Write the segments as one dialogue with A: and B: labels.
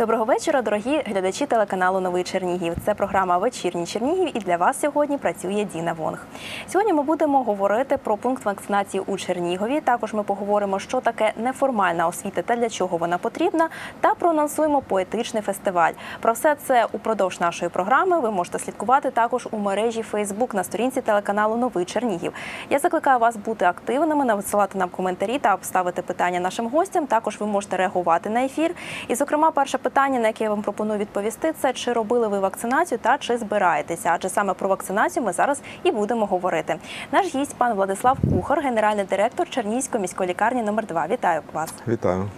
A: Доброго вечора, дорогі глядачі телеканалу Новий Чернігів. Це програма Вечірній Чернігів і для вас сьогодні працює Діна Вонг. Сьогодні ми будемо говорити про пункт вакцинації у Чернігові. Також ми поговоримо, що таке неформальна освіта та для чого вона потрібна, та проанонсуємо поетичний фестиваль. Про все це упродовж нашої програми ви можете слідкувати також у мережі Facebook на сторінці телеканалу Новий Чернігів. Я закликаю вас бути активними, надсилати нам коментарі та ставити питання нашим гостям. Також ви можете реагувати на ефір. І, зокрема, перше питання, на яке я вам пропоную відповісти, це чи робили ви вакцинацію та чи збираєтеся? Адже саме про вакцинацію ми зараз і будемо говорити. Наш гість пан Владислав Кухар, генеральний директор Чернігівської міської лікарні номер 2 Вітаю вас.
B: Вітаю.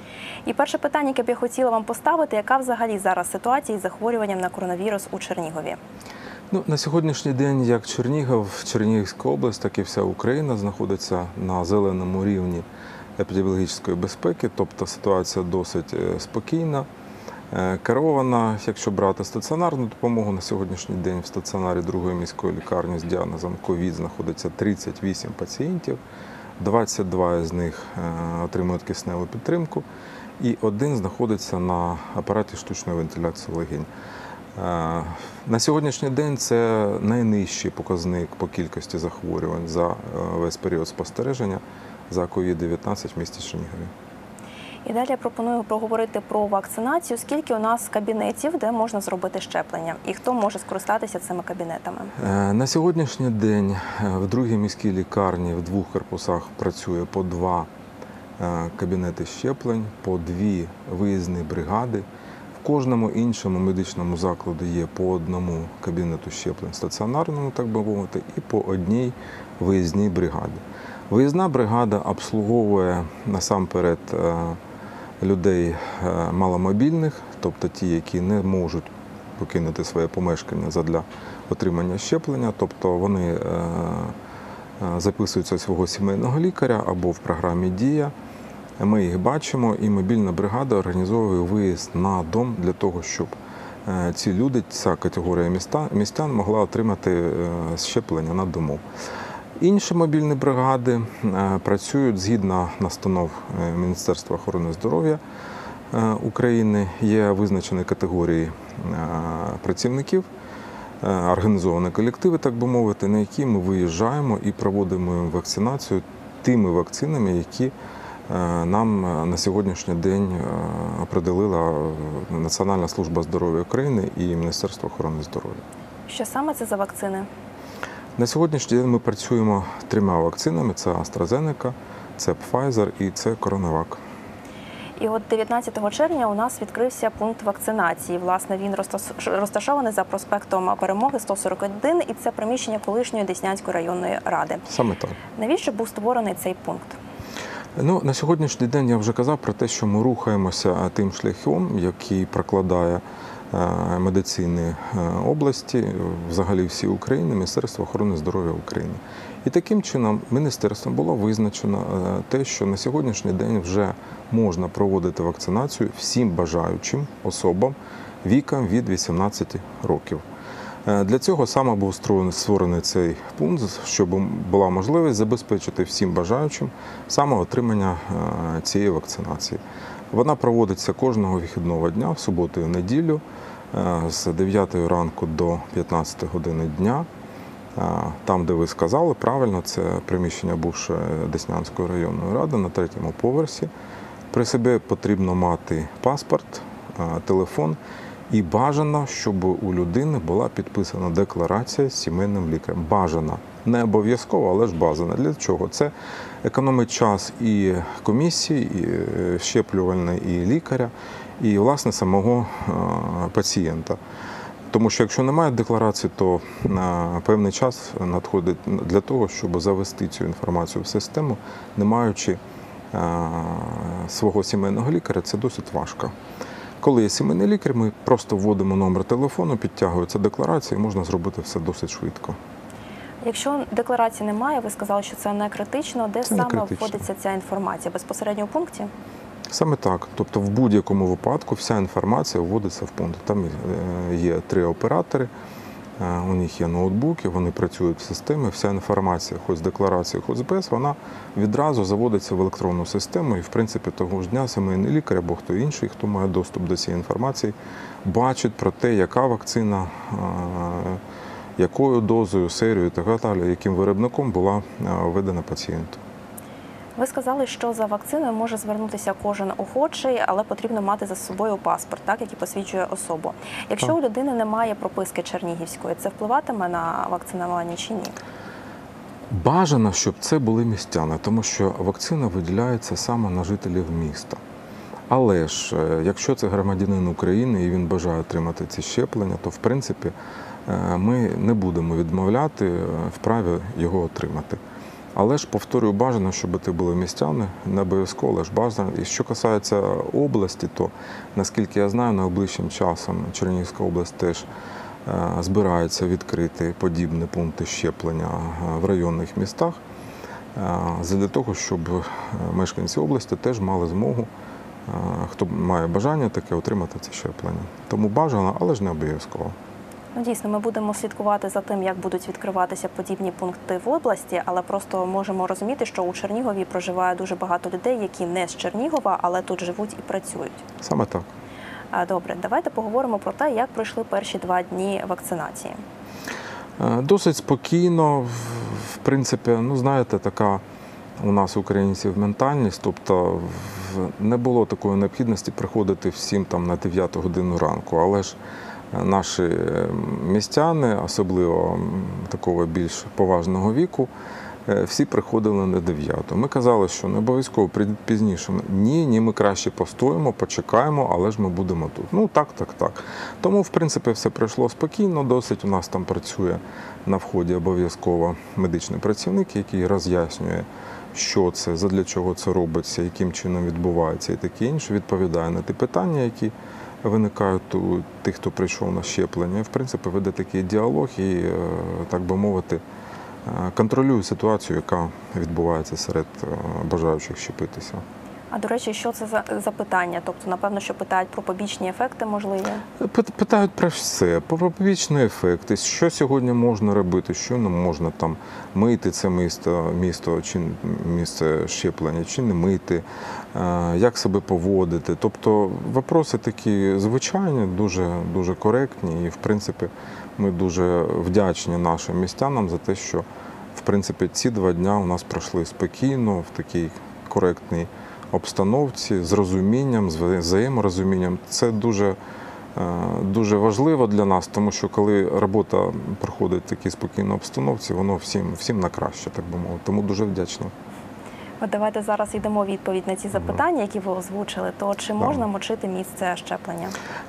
A: І перше питання, яке б я хотіла вам поставити, яка взагалі зараз ситуація із захворюванням на коронавірус у Чернігові?
B: Ну, на сьогоднішній день як Чернігів, Чернігівська область, так і вся Україна знаходиться на зеленому рівні епідеміологічної безпеки, тобто ситуація досить е, спокійна. Е, Керована, якщо брати стаціонарну допомогу, на сьогоднішній день в стаціонарі другої міської лікарні з діагнозом ковід знаходиться 38 пацієнтів, 22 з них е, отримують кисневу підтримку, і один знаходиться на апараті штучної вентиляції легень. Е, На сьогоднішній день це найнижчий показник по кількості захворювань за весь період спостереження за COVID-19 в місті Чернігові.
A: І далі я пропоную проговорити про вакцинацію. Скільки у нас кабінетів, де можна зробити щеплення, і хто може скористатися цими кабінетами?
B: Е, На сьогоднішній день е, в другій міській лікарні в двох корпусах працює по два е, кабінети щеплень, по дві виїзні бригади. В кожному іншому медичному закладі є по одному кабінету щеплень стаціонарному, так би мовити, і по одній виїзній бригаді. Виїзна бригада обслуговує насамперед людей е, маломобільних, тобто ті, які не можуть покинути своє помешкання задля отримання щеплення, тобто вони е, е, записуються свого сімейного лікаря або в програмі Дія. Ми їх бачимо, і мобільна бригада організовує виїзд на дом для того, щоб ці люди, ця категорія містян могла отримати щеплення на дому. Інші мобільні бригади е, працюють згідно настанов е, Міністерства охорони здоров'я е, України. Є визначені категорії працівників, організовані колективи, так би мовити, на які ми виїжджаємо і проводимо вакцинацію тими вакцинами, які нам на сьогоднішній день определила Національна служба здоров'я України і Міністерство охорони здоров'я.
A: Що саме це за вакцини?
B: На сьогоднішній день ми працюємо трьома вакцинами: це AstraZeneca, це Pfizer і це CoronaVac.
A: І от 19 червня у нас відкрився пункт вакцинації. Власне, він розташ- розташований за проспектом Перемоги 141, і це приміщення колишньої Деснянської районної ради.
B: Саме так.
A: Навіщо був створений цей пункт?
B: Ну, на сьогоднішній день я вже казав про те, що ми рухаємося тим шляхом, який прокладає медицини е, області, взагалі всі України, Міністерство охорони здоров'я України. І таким чином міністерством було визначено е, те, що на сьогоднішній день вже можна проводити вакцинацію всім бажаючим особам віком від 18 років. Е, Для цього саме був створений- цей пункт, щоб була можливість забезпечити всім бажаючим саме отримання е, цієї вакцинації. Вона проводиться кожного вихідного дня в суботу і неділю е, з 9 ранку до 15 години дня. Е, Там, де ви сказали, правильно, це приміщення бувшої Деснянської районної ради на третьому поверсі. При собі потрібно мати паспорт, е, телефон і бажано, щоб у людини була підписана декларація з сімейним лікарем. Бажана. Не обов'язково, але ж бажана. Для чого? Це економить час і комісії, і е, щеплювальної, і лікаря, і власне самого е, пацієнта. Тому що якщо немає декларації, то на певний час надходить для того, щоб завести цю інформацію в систему, не маючи е, свого сімейного лікаря, це досить важко. Коли є сімейний лікар, ми просто вводимо номер телефону, підтягується декларація, і можна зробити все досить швидко.
A: Якщо декларації немає, ви сказали, що це не критично. Де
B: Це
A: саме
B: критично.
A: вводиться ця інформація? Безпосередньо у пункті?
B: Саме так. Тобто, в будь-якому випадку вся інформація вводиться в пункт. Там е, є три оператори, Е, У них є ноутбуки, вони працюють в системі. Вся інформація, хоч з декларації, хоч без, вона відразу заводиться в електронну систему. І, в принципі, того ж дня сімейний лікар або хто інший, хто має доступ до цієї інформації, бачить про те, яка вакцина, е, якою дозою, серією і так далі, яким виробником була е, введена пацієнту.
A: Ви сказали, що за вакциною може звернутися кожен охочий, але потрібно мати за собою паспорт, так який посвідчує особу. Якщо
B: Так.
A: у людини немає прописки Чернігівської, це впливатиме на вакцинування чи ні?
B: Бажано, щоб це були містяни, тому що вакцина виділяється саме на жителів міста. Але ж, е, якщо це громадянин України і він бажає отримати ці щеплення, то в принципі ми не будемо відмовляти е, в праві його отримати. Але ж повторюю, бажано, щоб це були містяни, не обов'язково, але ж бажано. І що касається області, то наскільки я знаю, найближчим часом Чернігівська область теж е, збирається відкрити подібні пункти щеплення е, в районних містах е, для того, щоб е, мешканці області теж мали змогу, е, хто має бажання таке, отримати це щеплення. Тому бажано, але ж не обов'язково.
A: Ну дійсно, ми будемо слідкувати за тим, як будуть відкриватися подібні пункти в області, але просто можемо розуміти, що у Чернігові проживає дуже багато людей, які не з Чернігова, але тут живуть і працюють.
B: Саме так.
A: Добре, давайте поговоримо про те, як пройшли перші два дні вакцинації.
B: Е, Досить спокійно, в- принципі, ну знаєте, така у нас українців ментальність, тобто не було такої необхідності приходити всім там на 9 годину ранку, але ж наші е, містяни, особливо такого більш поважного віку, е, всі приходили на 9. Ми казали, що не обов'язково пізніше. Ні, ні, ми краще постоїмо, почекаємо, але ж ми будемо тут. Ну так, так, так. Тому, в принципі, все пройшло спокійно. Досить у нас там працює на вході обов'язково медичний працівник, який роз'яснює, що це, задля чого це робиться, яким чином відбувається і таке інше. Відповідає на ті питання, які виникають у тих, хто прийшов на щеплення. В принципі, веде такий діалог і, е, так би мовити, е, контролює ситуацію, яка відбувається серед е, бажаючих щепитися.
A: А до речі, що це за запитання? Тобто, напевно, що питають про побічні ефекти можливі.
B: Пит- Питають про все, про побічні ефекти, що сьогодні можна робити, що не можна там мити це місто, місто чи місце щеплення, чи не мити, е, як себе поводити. Тобто вопроси такі звичайні, дуже, дуже коректні, і в принципі ми дуже вдячні нашим містянам за те, що в принципі ці два дня у нас пройшли спокійно, в такій коректній обстановці, з розумінням, з взаєморозумінням. Це дуже, е, дуже важливо для нас, тому що коли робота проходить в такій спокійній обстановці, воно всім, всім на краще, так би мовити. Тому дуже вдячний.
A: От давайте зараз йдемо відповідь на ці запитання, які ви озвучили. То чи можна мочити місце щеплення?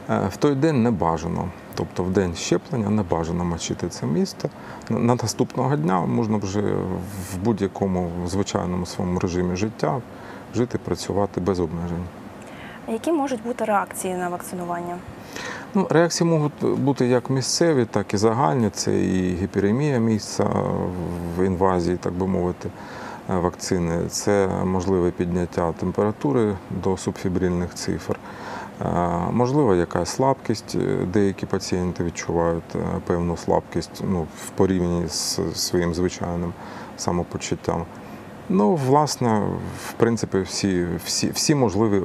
B: Е, В той день не бажано. Тобто в день щеплення не бажано мочити це місце. На на наступного дня можна вже в будь-якому звичайному своєму режимі життя жити, працювати без обмежень.
A: Які можуть бути реакції на вакцинування?
B: Ну, реакції можуть бути як місцеві, так і загальні. Це і гіперемія місця в інвазії, так би мовити, е, вакцини. Це можливе підняття температури до субфібрильних цифр. Е, Можливо, якась слабкість. Е, Деякі пацієнти відчувають певну слабкість ну, в порівнянні з своїм звичайним самопочуттям. Ну, власне, в принципі, всі, всі, всі можливі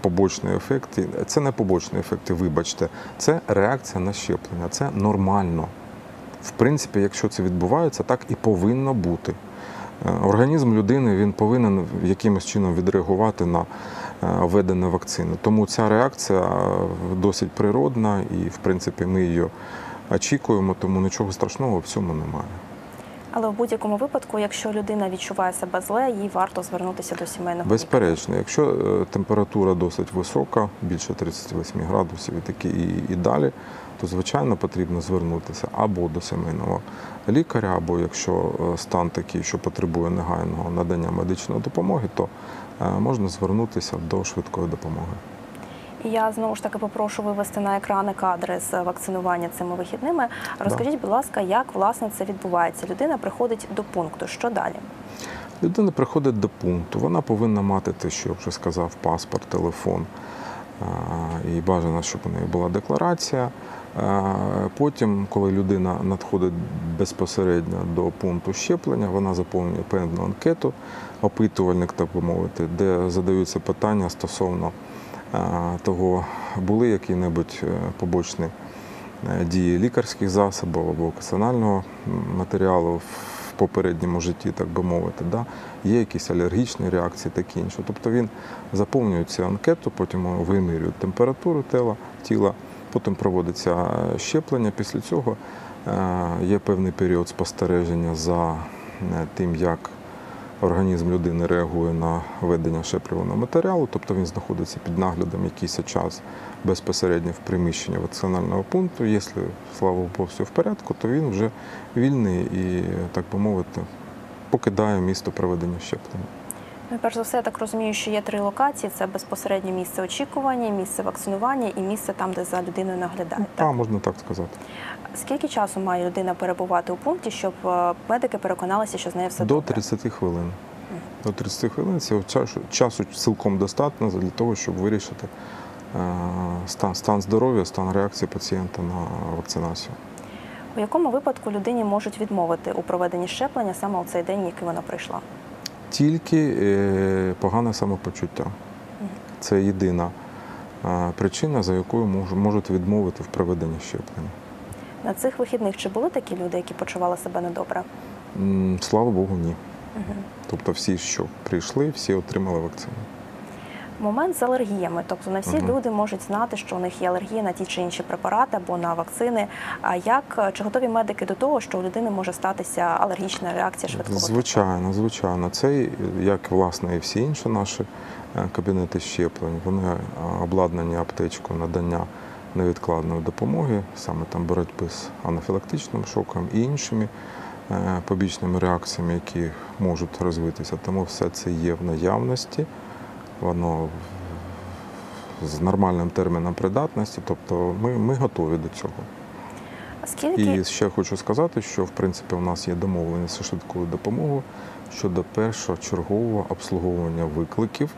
B: побочні ефекти. Це не побочні ефекти, вибачте, це реакція на щеплення. Це нормально. В принципі, якщо це відбувається, так і повинно бути. Е, Організм людини він повинен якимось чином відреагувати на е, введену вакцину. Тому ця реакція е, досить природна і, в принципі, ми її очікуємо, тому нічого страшного в цьому немає.
A: Але в будь-якому випадку, якщо людина відчуває себе зле, їй варто звернутися до сімейного.
B: Безперечно, якщо е, температура досить висока, більше 38 градусів і такі і, і далі, то звичайно потрібно звернутися або до сімейного лікаря, або якщо е, стан такий, що потребує негайного надання медичної допомоги, то е, можна звернутися до швидкої допомоги.
A: Я знову ж таки попрошу вивести на екрани кадри з вакцинування цими вихідними. Розкажіть, будь ласка, як власне це відбувається? Людина приходить до пункту. Що далі?
B: Людина приходить до пункту, вона повинна мати те, що я вже сказав, паспорт, телефон. І бажано, щоб у неї була декларація. Е, Потім, коли людина надходить безпосередньо до пункту щеплення, вона заповнює певну анкету, опитувальник, так би мовити, де задаються питання стосовно е, того, були які-небудь е, побочні е, дії лікарських засобів або касанального матеріалу в попередньому житті, так би мовити, да? є якісь алергічні реакції, такі інше. Тобто він заповнює цю анкету, потім вимірюють температуру тіла, тіла, потім проводиться е, щеплення. Після цього є певний період спостереження за тим, як організм людини реагує на введення щеплюваного матеріалу, тобто він знаходиться під наглядом якийсь час безпосередньо в приміщенні вакцинального пункту. Якщо, слава Богу, все в порядку, то він вже вільний і, так би мовити, покидає місто проведення щеплення.
A: Ну, перш за все, я так розумію, що є три локації: це безпосередньо місце очікування, місце вакцинування і місце там, де за людиною наглядають.
B: А,
A: Так?
B: можна так сказати.
A: Скільки часу має людина перебувати у пункті, щоб е, медики переконалися, що з нею все
B: До
A: добре?
B: 30 хвилин. До 30 хвилин цього часу, часу цілком достатньо для того, щоб вирішити е, стан, стан здоров'я, стан реакції пацієнта на вакцинацію.
A: У якому випадку людині можуть відмовити у проведенні щеплення саме у цей день, який вона прийшла?
B: Тільки е, погане самопочуття. Це єдина причина, за якою можуть відмовити в проведенні щеплення.
A: На цих вихідних чи були такі люди, які почували себе недобре?
B: Слава Богу, ні. Тобто всі, що прийшли, всі отримали вакцину.
A: Момент з алергіями, тобто не всі
B: Мгм.
A: люди можуть знати, що у них є алергія на ті чи інші препарати або на вакцини. А як чи готові медики до того, що у людини може статися алергічна реакція швидкого?
B: Звичайно, звичайно. Це, як власне і всі інші наші е, кабінети щеплень, вони е, обладнані аптечкою надання невідкладної допомоги, саме там боротьби з анафілактичним шоком і іншими е, побічними реакціями, які можуть розвитися. Тому все це є в наявності, воно з нормальним терміном придатності, тобто ми, ми готові до цього.
A: Скільки
B: І ще хочу сказати, що в принципі у нас є домовленість зі швидкою допомогою щодо першочергового обслуговування викликів,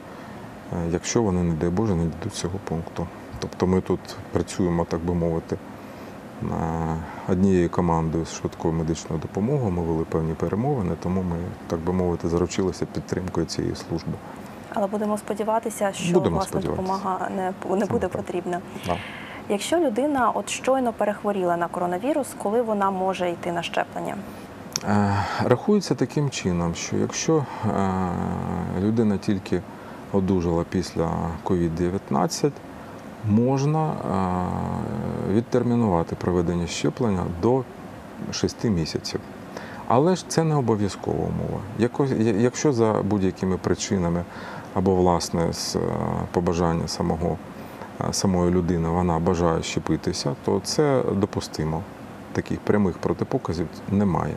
B: е, якщо вони, не дай Боже, не дійдуть цього пункту. Тобто ми тут працюємо, так би мовити, однією командою з швидкою медичною допомогою. Ми вели певні перемовини, тому ми, так би мовити, заручилися підтримкою цієї служби.
A: але будемо сподіватися, що
B: Будемо
A: власне
B: сподіватися.
A: допомога не, не буде потрібна.
B: Да.
A: Якщо людина от щойно перехворіла на коронавірус, коли вона може йти на щеплення?
B: Е, Рахується таким чином, що якщо е, людина тільки одужала після COVID-19, можна е, відтермінувати проведення щеплення до 6 місяців. Але ж це не обов'язкова умова. Якщо за будь-якими причинами або власне з е, побажання самого, е, самої людини вона бажає щепитися, то це допустимо. Таких прямих протипоказів немає.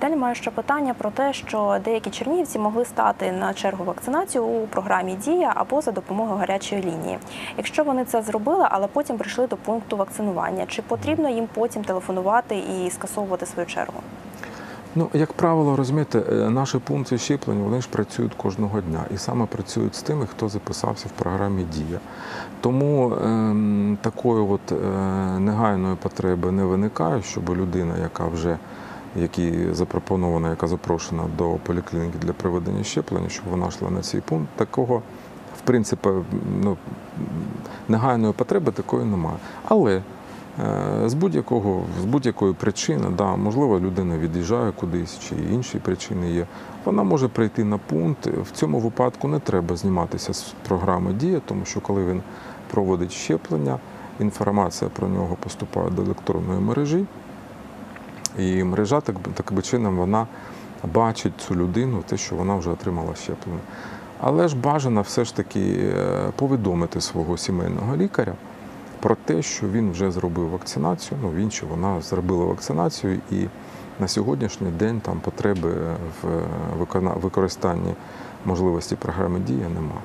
A: Далі маю ще питання про те, що деякі чернігівці могли стати на чергу вакцинацію у програмі Дія або за допомогою гарячої лінії. Якщо вони це зробили, але потім прийшли до пункту вакцинування, чи потрібно їм потім телефонувати і скасовувати свою чергу?
B: Ну, як правило, розумієте, е, наші пункти щеплень вони ж працюють кожного дня і саме працюють з тими, хто записався в програмі Дія. Тому ем, такої от е, негайної потреби не виникає, щоб людина, яка вже якій запропонована, яка запрошена до поліклініки для проведення щеплення, щоб вона йшла на цей пункт. Такого, в принципі, ну, негайної потреби такої немає. Але Е, З будь-якого з будь-якої причини, да, можливо, людина від'їжджає кудись, чи інші причини є. Вона може прийти на пункт. В цьому випадку не треба зніматися з програми Дія, тому що коли він проводить щеплення, інформація про нього поступає до електронної мережі, і мережа так, таким чином вона бачить цю людину, те, що вона вже отримала щеплення. Але ж бажано все ж таки е, повідомити свого сімейного лікаря про те, що він вже зробив вакцинацію. Ну, він чи вона зробила вакцинацію, і на сьогоднішній день там потреби в викона- використанні можливості програми Дія немає.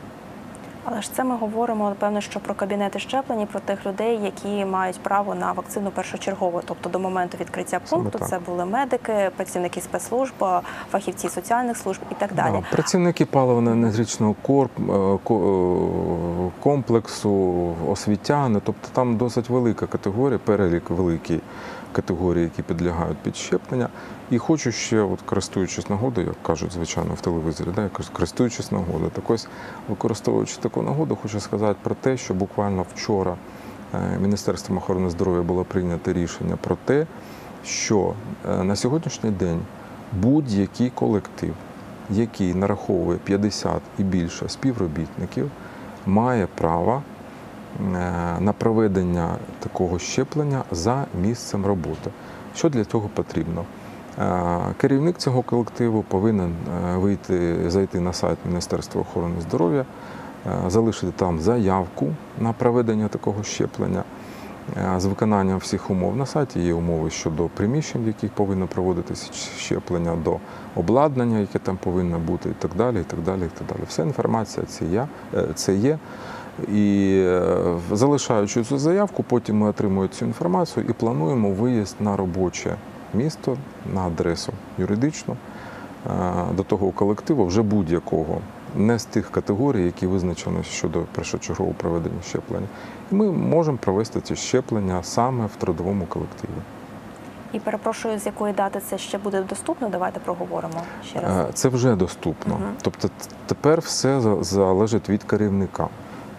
A: Але ж це ми говоримо напевно, що про кабінети щеплень, і про тих людей, які мають право на вакцину першочергово. Тобто до моменту відкриття пункту це були медики, працівники спецслужб, фахівці соціальних служб і так далі.
B: Да, Працівники паливно-енергетичного корп, е, е, комплексу, освітяни, тобто там досить велика категорія, перелік великий категорій, які підлягають під щеплення. І хочу ще, от, користуючись нагодою, як кажуть, звичайно, в телевізорі, да, користуючись нагодою, так ось використовуючи таку нагоду, хочу сказати про те, що буквально вчора е, Міністерством охорони здоров'я було прийнято рішення про те, що е, на сьогоднішній день будь-який колектив, який нараховує 50 і більше співробітників, має право е, на проведення такого щеплення за місцем роботи. Що для цього потрібно? Керівник цього колективу повинен вийти, зайти на сайт Міністерства охорони здоров'я, залишити там заявку на проведення такого щеплення. Е, З виконанням всіх умов на сайті є умови щодо приміщень, в яких повинно проводитися щеплення, до обладнання, яке там повинно бути, і так далі. і так далі, і так далі. Вся інформація це є. е, Це є. І е, залишаючи цю заявку, потім ми отримуємо цю інформацію і плануємо виїзд на робоче місто на адресу юридичну е, до того колективу, вже будь-якого, не з тих категорій, які визначені щодо першочергового проведення щеплення. І ми можемо провести ці щеплення саме в трудовому колективі.
A: І перепрошую, з якої дати це ще буде доступно. Давайте проговоримо ще раз.
B: Е, Це вже доступно.
A: Мгм.
B: Тобто тепер все залежить від керівника.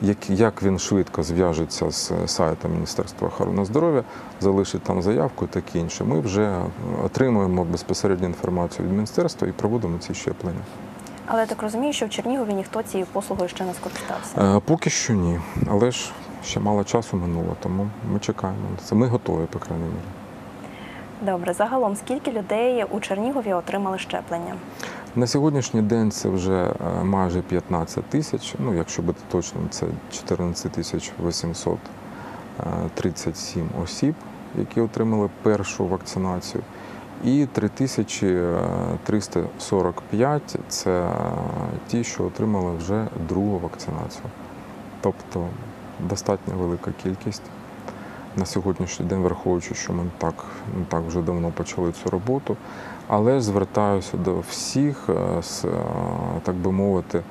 B: Як, як він швидко зв'яжеться з сайтом Міністерства охорони здоров'я, залишить там заявку і таке інше. Ми вже отримуємо безпосередню інформацію від міністерства і проводимо ці щеплення.
A: Але я так розумію, що в Чернігові ніхто цією послугою ще не скористався.
B: Е, Поки що ні, але ж ще мало часу минуло, тому ми чекаємо на це. Ми готові, по крайній мірі.
A: Добре, загалом скільки людей у Чернігові отримали щеплення?
B: На сьогоднішній день це вже е, майже 15 тисяч. Ну, якщо бути точним, це 14 тисяч 837 осіб, які отримали першу вакцинацію. І 3345 – це ті, що отримали вже другу вакцинацію. Тобто достатньо велика кількість. На сьогоднішній день, враховуючи, що ми так, так вже давно почали цю роботу, але звертаюся до всіх е, з, е, так би мовити,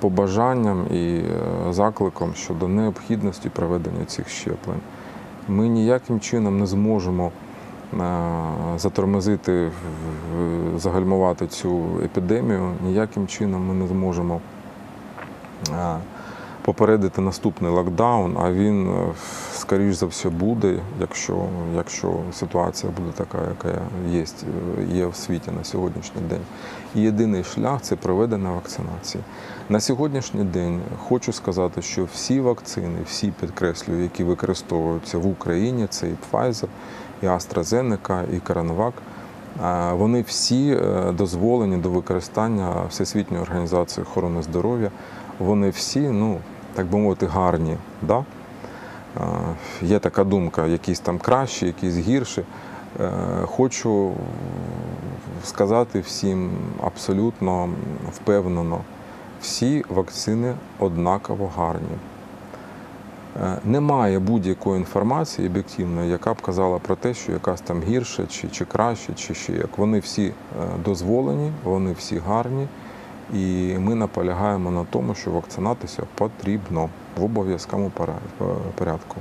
B: побажанням і е, закликом щодо необхідності проведення цих щеплень. Ми ніяким чином не зможемо затормозити, в- в- загальмувати цю епідемію, ніяким чином ми не зможемо е, попередити наступний локдаун, а він, е, скоріш за все, буде, якщо, якщо ситуація буде така, яка є, є в світі на сьогоднішній день. І єдиний шлях це проведення вакцинації. На сьогоднішній день хочу сказати, що всі вакцини, всі підкреслюю, які використовуються в Україні, це і Pfizer, і AstraZeneca, і а, вони всі е, дозволені до використання Всесвітньої організації охорони здоров'я. Вони всі, ну так би мовити, гарні. Да? Є така думка, якісь там кращі, якісь гірші. Е, Хочу сказати всім абсолютно впевнено, всі вакцини однаково гарні. Е, Немає будь-якої інформації об'єктивної, яка б казала про те, що якась там гірша, чи, чи краще, чи ще як. Вони всі е, дозволені, вони всі гарні, і ми наполягаємо на тому, що вакцинатися потрібно в обов'язковому е, порядку.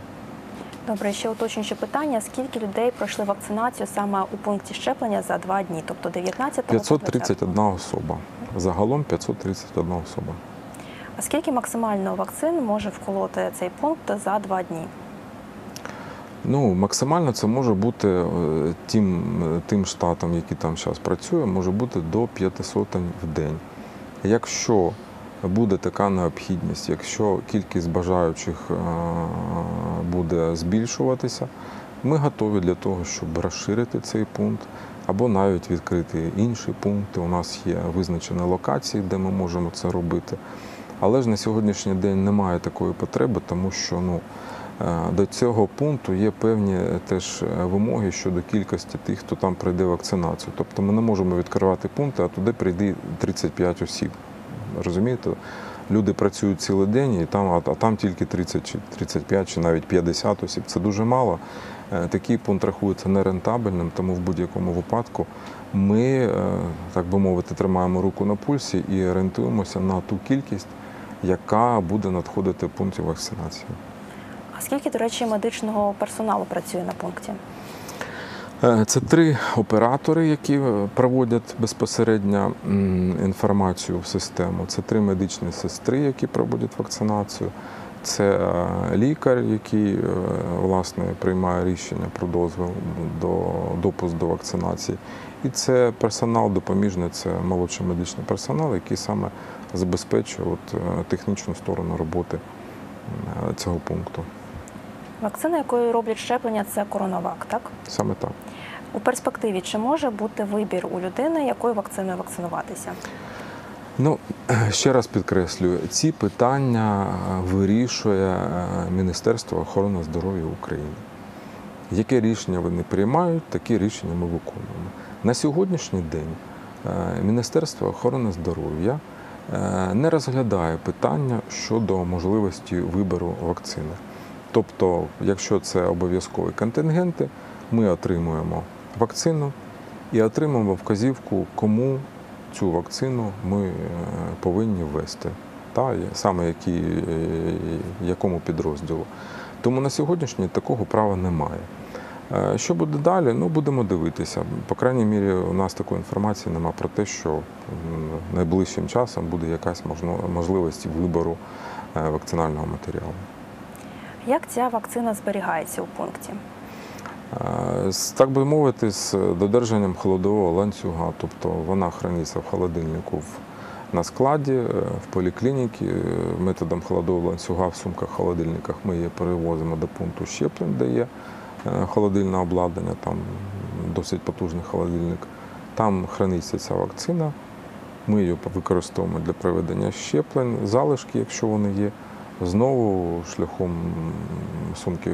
A: Добре, ще уточнююче питання: скільки людей пройшли вакцинацію саме у пункті щеплення за два дні, тобто 19 та 20?
B: 531 особа. Загалом 531 особа.
A: Скільки максимально вакцин може вколоти цей пункт за два дні?
B: Ну, максимально це може бути е, тим, е, тим штатом, який там зараз працює, може бути до 500 в день. Якщо буде така необхідність, якщо кількість бажаючих е, буде збільшуватися, ми готові для того, щоб розширити цей пункт або навіть відкрити інші пункти. У нас є визначені локації, де ми можемо це робити. Але ж на сьогоднішній день немає такої потреби, тому що ну, е, до цього пункту є певні е, теж е, вимоги щодо кількості тих, хто там пройде вакцинацію. Тобто ми не можемо відкривати пункти, а туди прийде 35 осіб. Розумієте? люди працюють цілий день, і там, а, а там тільки 30 чи 35 чи навіть 50 осіб. Це дуже мало. Такий пункт рахується нерентабельним, тому в будь-якому випадку ми, так би мовити, тримаємо руку на пульсі і орієнтуємося на ту кількість, яка буде надходити в пункті вакцинації.
A: А скільки, до речі, медичного персоналу працює на пункті?
B: Е, Це три оператори, які е, проводять безпосередньо інформацію в систему. Це три медичні сестри, які проводять вакцинацію. Це е, лікар, який власне приймає рішення про дозвіл до допуск до вакцинації. І це персонал допоміжний, це молодший медичний персонал, який саме забезпечує от, е, технічну сторону роботи е, цього пункту.
A: Вакцина, якою роблять щеплення, це коронавак, так?
B: Саме так.
A: У перспективі чи може бути вибір у людини, якою вакциною вакцинуватися?
B: Ну, ще раз підкреслюю, ці питання е, вирішує е, Міністерство охорони здоров'я України. Яке рішення вони приймають, такі рішення ми виконуємо. На сьогоднішній день е, Міністерство охорони здоров'я е, не розглядає питання щодо можливості вибору вакцини. Тобто, якщо це обов'язкові контингенти, ми отримуємо вакцину і отримуємо вказівку, кому цю вакцину ми е, повинні ввести, та, саме які, е, якому підрозділу. Тому на сьогоднішній такого права немає. Е, Що буде далі? Ну, будемо дивитися. По крайній мірі, у нас такої інформації немає про те, що найближчим часом буде якась можливість вибору е, вакцинального матеріалу.
A: Як ця вакцина зберігається у пункті?
B: Е, Так би мовити, з додержанням холодового ланцюга, тобто вона храниться в холодильнику на складі, в поліклініці. Методом холодового ланцюга в сумках холодильниках ми її перевозимо до пункту щеплень, де є холодильне обладнання, там досить потужний холодильник. Там храниться ця вакцина. Ми її використовуємо для проведення щеплень, залишки, якщо вони є. Знову шляхом сумки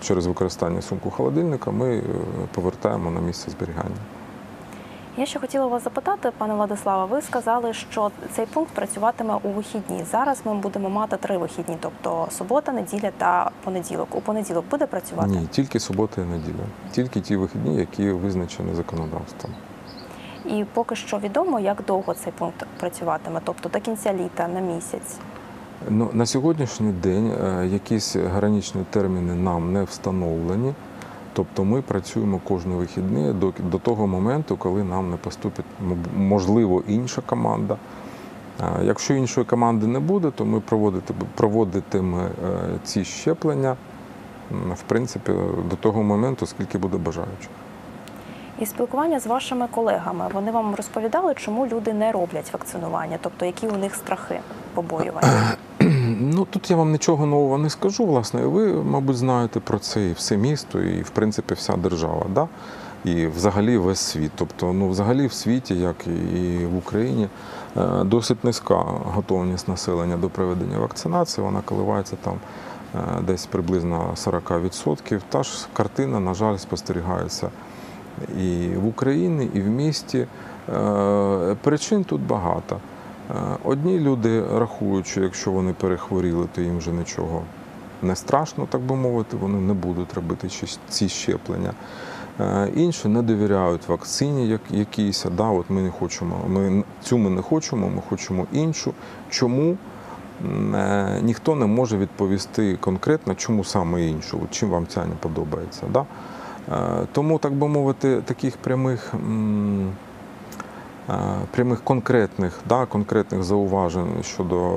B: через використання сумку холодильника ми е, повертаємо на місце зберігання.
A: Я ще хотіла вас запитати, пане Владиславе, ви сказали, що цей пункт працюватиме у вихідні. Зараз ми будемо мати три вихідні, тобто субота, неділя та понеділок. У понеділок буде працювати?
B: Ні, тільки субота і неділя, тільки ті вихідні, які визначені законодавством.
A: І поки що відомо, як довго цей пункт працюватиме, тобто до кінця літа на місяць.
B: Ну, на сьогоднішній день е, якісь граничні терміни нам не встановлені. Тобто ми працюємо кожні вихідні до, до того моменту, коли нам не поступить можливо інша команда. Якщо іншої команди не буде, то ми проводитиме е, ці щеплення в принципі до того моменту, скільки буде бажаючих.
A: І спілкування з вашими колегами вони вам розповідали, чому люди не роблять вакцинування, тобто які у них страхи побоювання.
B: Ну тут я вам нічого нового не скажу. Власне, ви, мабуть, знаєте про це і все місто, і в принципі вся держава, да? і взагалі весь світ. Тобто, ну взагалі в світі, як і в Україні, е, досить низька готовність населення до проведення вакцинації. Вона коливається там е, десь приблизно 40%. Та ж картина, на жаль, спостерігається і в Україні, і в місті. Е, Причин тут багато. Е, Одні люди рахують, що якщо вони перехворіли, то їм вже нічого не страшно, так би мовити, вони не будуть робити ці щеплення. Е, Інші не довіряють вакцині як, якійсь, да, от ми не хочемо, ми цю ми не хочемо, ми хочемо іншу. Чому? Е, Ніхто не може відповісти конкретно, чому саме іншу, чим вам ця не подобається. Да? Тому, так би мовити, таких прямих. Е, Прямих конкретних, да, конкретних зауважень щодо е,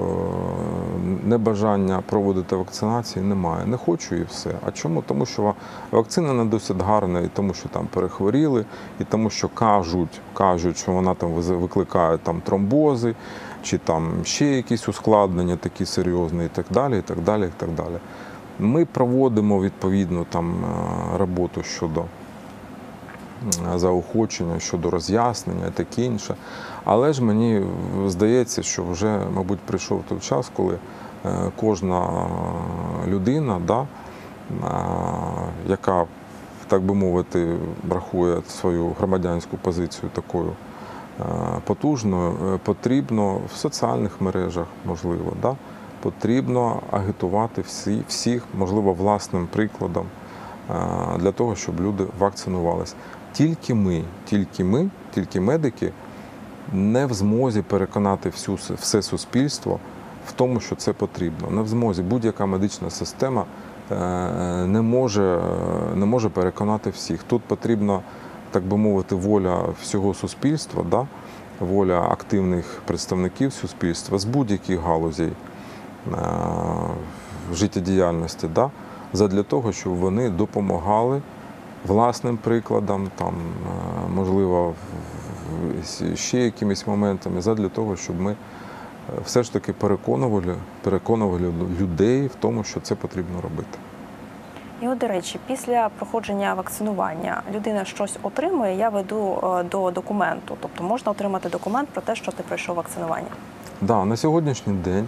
B: небажання проводити вакцинації немає. Не хочу і все. А чому? Тому що вакцина не досить гарна, і тому, що там перехворіли, і тому, що кажуть, кажуть, що вона там викликає там тромбози, чи там ще якісь ускладнення такі серйозні, і так далі. і так далі, і так далі. Ми проводимо відповідну там е, роботу щодо заохочення, щодо роз'яснення і таке інше. Але ж мені здається, що вже, мабуть, прийшов той час, коли е, кожна людина, да, е, яка, так би мовити, рахує свою громадянську позицію такою е, потрібно в соціальних мережах, можливо, да? потрібно агітувати всі, всіх, можливо, власним прикладом для того, щоб люди вакцинувалися. Тільки ми, тільки ми, тільки медики не в змозі переконати всю, все суспільство в тому, що це потрібно. Не в змозі. Будь-яка медична система е, не може, не може переконати всіх. Тут потрібна, так би мовити, воля всього суспільства, да? воля активних представників суспільства з будь-яких галузей е, життєдіяльності, да? задля того, щоб вони допомагали власним прикладом, там, е, можливо, ще якимись моментами, задля того, щоб ми е, все ж таки переконували, переконували людей в тому, що це потрібно робити.
A: І от, до речі, після проходження вакцинування людина щось отримує. Я веду е, до документу, тобто можна отримати документ про те, що ти пройшов вакцинування.
B: Да, на сьогоднішній день,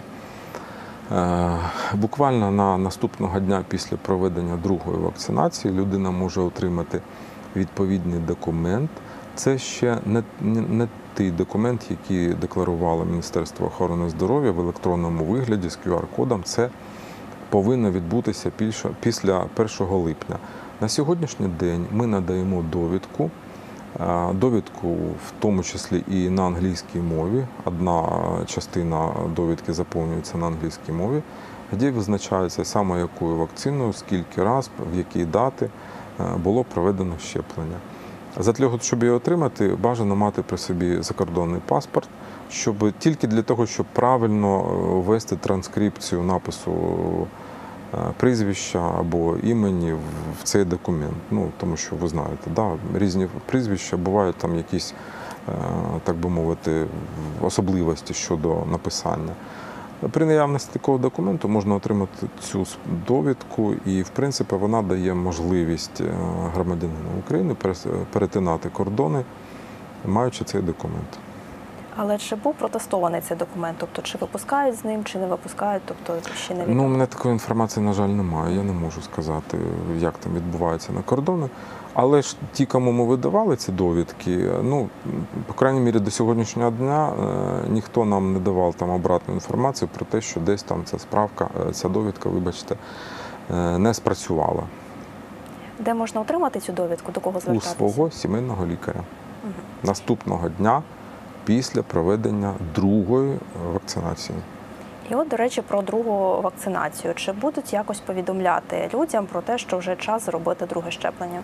B: буквально на наступного дня після проведення другої вакцинації, людина може отримати відповідний документ. Це ще не, не, той документ, який декларувало Міністерство охорони здоров'я в електронному вигляді з QR-кодом. Це повинно відбутися після 1 липня. На сьогоднішній день ми надаємо довідку. Е, Довідку в тому числі і на англійській мові. Одна частина довідки заповнюється на англійській мові, де визначається саме якою вакциною, скільки раз, в які дати е, було проведено щеплення. Для того, щоб її отримати, бажано мати при собі закордонний паспорт, щоб тільки для того, щоб правильно е, ввести транскрипцію напису прізвища або імені в- цей документ. Ну тому що ви знаєте, да, різні прізвища бувають там якісь, е, так би мовити, особливості щодо написання. При наявності такого документу можна отримати цю довідку, і в принципі вона дає можливість е, громадянину України перетинати кордони, маючи цей документ.
A: Але чи був протестований цей документ? Тобто, чи випускають з ним, чи не випускають? Тобто ще не
B: Ну, у мене такої інформації, на жаль, немає. Я не можу сказати, як там відбувається на кордони. Але ж ті, кому ми видавали ці довідки, ну, по крайній мірі, до сьогоднішнього дня е, ніхто нам не давав там обратну інформацію про те, що десь там ця справка, е, ця довідка, вибачте, е, не спрацювала
A: Де можна отримати цю довідку? До кого
B: у свого сімейного лікаря
A: Мгм.
B: наступного дня після проведення другої вакцинації.
A: І от, до речі, про другу вакцинацію. Чи будуть якось повідомляти людям про те, що вже час зробити друге щеплення?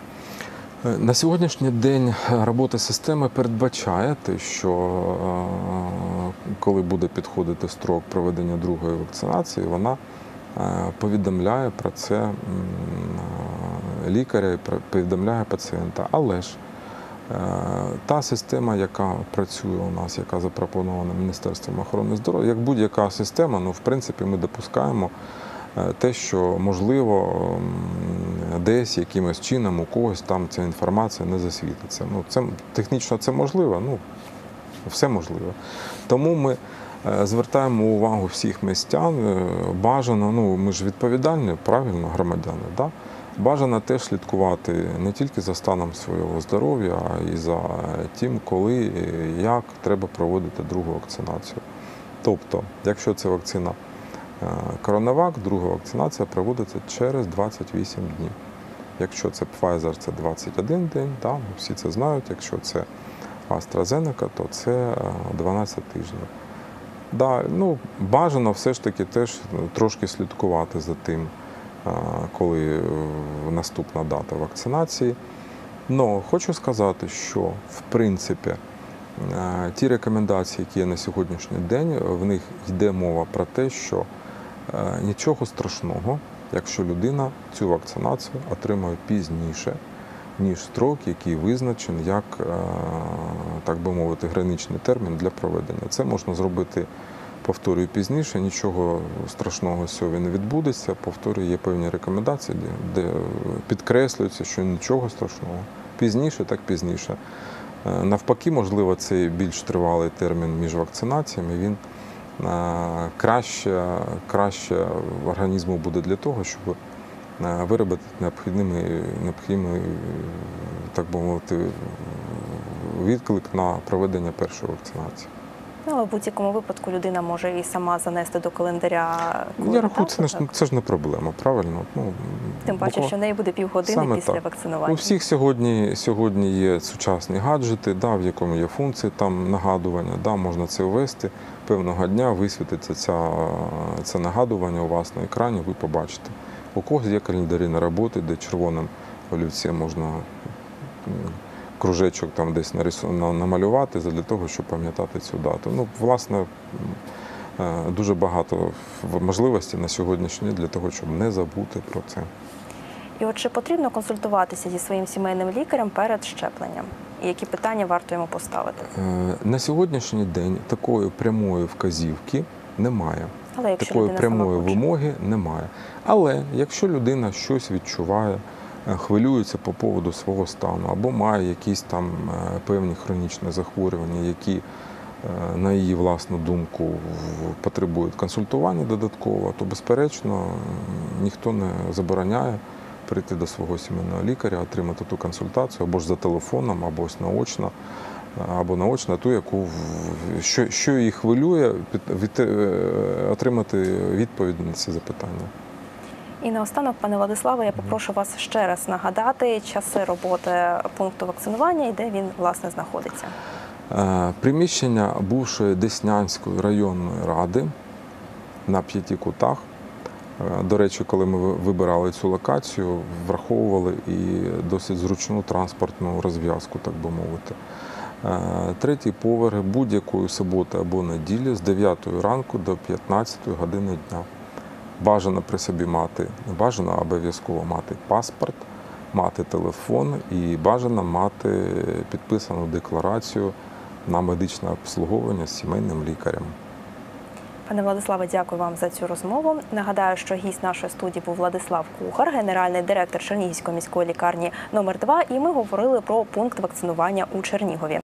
B: Е, На сьогоднішній день е, робота системи передбачає те, що е, коли буде підходити строк проведення другої вакцинації, вона е, повідомляє про це е, лікаря і повідомляє пацієнта. Але ж е, та система, яка працює у нас, яка запропонована Міністерством охорони здоров'я, як будь-яка система, ну в принципі, ми допускаємо е, те, що можливо десь якимось чином у когось там ця інформація не засвітиться. Ну, це технічно це можливо, ну все можливо. Тому ми е, звертаємо увагу всіх містян. е, Бажано, ну ми ж відповідальні, правильно, громадяни. Да? Бажано теж слідкувати не тільки за станом свого здоров'я, а й за тим, коли і як треба проводити другу вакцинацію. Тобто, якщо це вакцина е, Коронавак, друга вакцинація проводиться через 28 днів. Якщо це Pfizer, це 21 день, да, всі це знають. Якщо це AstraZeneca, то це е, 12 тижнів. Да, ну, бажано все ж таки теж трошки слідкувати за тим, е, коли е, наступна дата вакцинації. Ну, хочу сказати, що в принципі е, ті рекомендації, які є на сьогоднішній день, в них йде мова про те, що е, нічого страшного, якщо людина цю вакцинацію отримує пізніше, ніж строк, який визначений як, е, так би мовити, граничний термін для проведення. Це можна зробити, повторюю, пізніше, нічого страшного з не відбудеться. Повторюю, є певні рекомендації, де, підкреслюється, що нічого страшного. Пізніше, так пізніше. Е, Навпаки, можливо, цей більш тривалий термін між вакцинаціями він е, краще, краще організму буде для того, щоб е, виробити необхідними, необхідний, так би мовити, відклик на проведення першої вакцинації.
A: Ну, але в будь-якому випадку людина може і сама занести до календаря. коли
B: Я рахую, це, це ж не проблема, правильно? Ну,
A: Тим паче,
B: буквально-
A: що в неї буде півгодини
B: Саме
A: після
B: так.
A: вакцинування.
B: У всіх сьогодні, сьогодні є сучасні гаджети, да, в якому є функції там нагадування, да, можна це ввести. Певного дня висвітиться ця, це нагадування у вас на екрані, ви побачите. У когось є календарі на роботи, де червоним олівцем можна кружечок там десь нарису- намалювати для того, щоб пам'ятати цю дату. Ну, власне, е, дуже багато можливостей на сьогоднішній день для того, щоб не забути про це.
A: І от чи потрібно консультуватися зі своїм сімейним лікарем перед щепленням? І які питання варто йому поставити?
B: Е, На сьогоднішній день такої прямої вказівки немає.
A: Але якщо
B: Такої прямої вимоги немає. Але якщо людина щось відчуває, хвилюється по поводу свого стану, або має якісь там е, певні хронічні захворювання, які, е, на її власну думку, потребують консультування додатково, то безперечно ніхто не забороняє прийти до свого сімейного лікаря, отримати ту консультацію або ж за телефоном, або ось наочно. Або наочно ту, яку що, що її хвилює, від, е, отримати відповідь на ці запитання.
A: І наостанок, пане Владиславе, я попрошу вас ще раз нагадати часи роботи пункту вакцинування і де він власне знаходиться.
B: Е, Приміщення бувшої Деснянської районної ради на п'яти кутах. Е, До речі, коли ми вибирали цю локацію, враховували і досить зручну транспортну розв'язку, так би мовити. Е, Третій поверх будь-якої суботи або неділі з 9 ранку до 15 години дня. Бажано при собі мати, бажано обов'язково мати паспорт, мати телефон і бажано мати підписану декларацію на медичне обслуговування з сімейним лікарем.
A: Пане Владиславе, дякую вам за цю розмову. Нагадаю, що гість нашої студії був Владислав Кухар, генеральний директор Чернігівської міської лікарні номер 2 і ми говорили про пункт вакцинування у Чернігові.